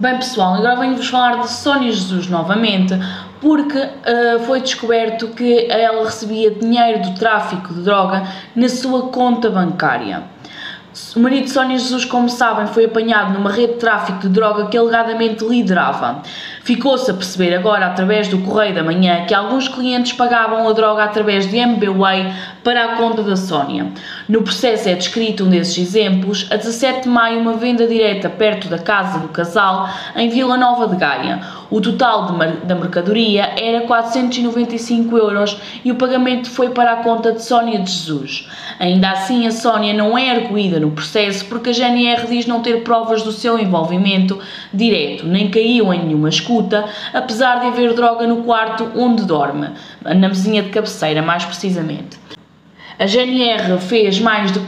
Bem pessoal, agora venho-vos falar de Sónia Jesus novamente, porque uh, foi descoberto que ela recebia dinheiro do tráfico de droga na sua conta bancária. O marido de Sónia Jesus, como sabem, foi apanhado numa rede de tráfico de droga que alegadamente liderava. Ficou-se a perceber agora, através do Correio da Manhã, que alguns clientes pagavam a droga através de MBWay para a conta da Sónia. No processo é descrito um desses exemplos. A 17 de maio, uma venda direta perto da casa do casal, em Vila Nova de Gaia. O total de, da mercadoria era 495 euros e o pagamento foi para a conta de Sónia de Jesus. Ainda assim, a Sónia não é arguída no processo porque a GNR diz não ter provas do seu envolvimento direto, nem caiu em nenhuma escuta, apesar de haver droga no quarto onde dorme, na mesinha de cabeceira, mais precisamente. A GNR fez mais de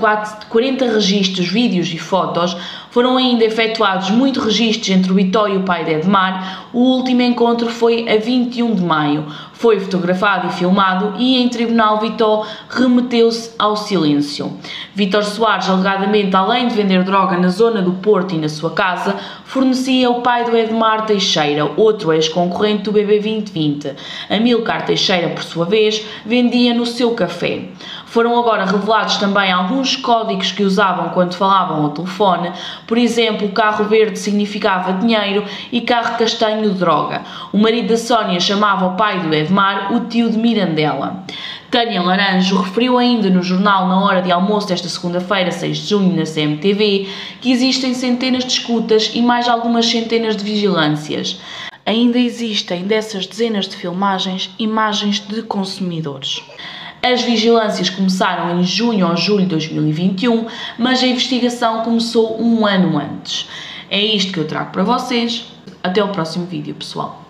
40 registros, vídeos e fotos. Foram ainda efetuados muitos registros entre o Itó e o pai de Edmar. O último encontro foi a 21 de maio. Foi fotografado e filmado e em tribunal Vitó remeteu-se ao silêncio. Vítor Soares, alegadamente, além de vender droga na zona do Porto e na sua casa, fornecia o pai do Edmar Teixeira, outro ex-concorrente do BB 2020. Amilcar Teixeira, por sua vez, vendia no seu café. Foram agora revelados também alguns códigos que usavam quando falavam ao telefone, por exemplo, carro verde significava dinheiro e carro castanho droga. O marido da Sónia chamava o pai do Edmar o tio de Mirandela. Tânia Laranjo referiu ainda no jornal Na Hora de Almoço desta segunda-feira, 6 de junho, na CMTV, que existem centenas de escutas e mais algumas centenas de vigilâncias. Ainda existem dessas dezenas de filmagens imagens de consumidores. As vigilâncias começaram em junho ou julho de 2021, mas a investigação começou um ano antes. É isto que eu trago para vocês. Até o próximo vídeo, pessoal.